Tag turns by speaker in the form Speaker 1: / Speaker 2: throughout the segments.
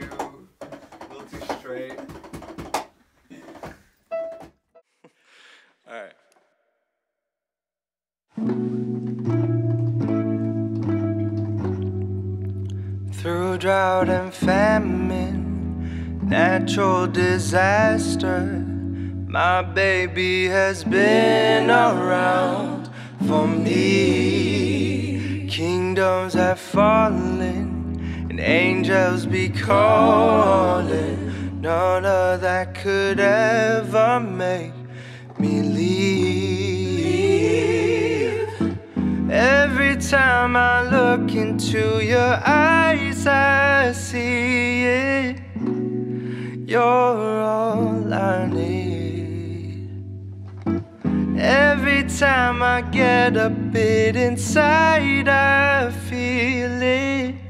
Speaker 1: too, a little too straight. All right.
Speaker 2: Through drought and famine, natural disaster, my baby has been around for me. Kingdoms have fallen and angels be calling. None of that could ever make me leave. Every time I look into your eyes, I see it. You're all I need. Every time I get a bit inside, I feel it.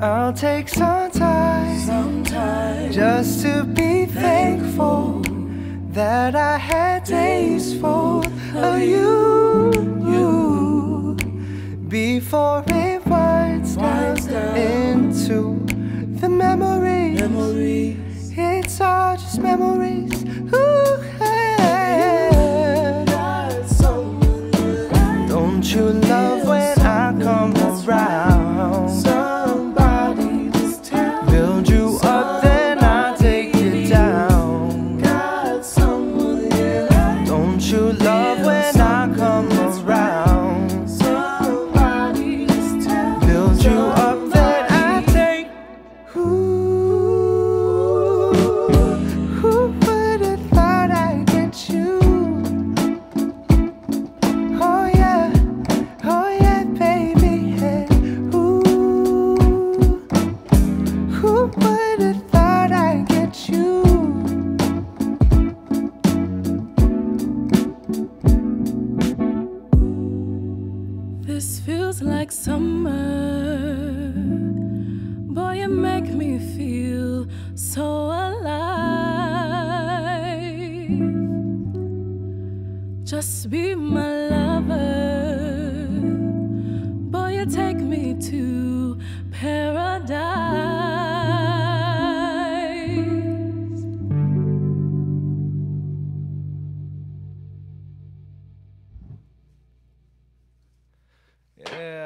Speaker 2: I'll take some time
Speaker 3: Sometimes
Speaker 2: just to be thankful that I had days full of you, you. Before it
Speaker 3: feels like summer. Boy, you make me feel so alive. Just be my lover. Boy, you take me to. Yeah.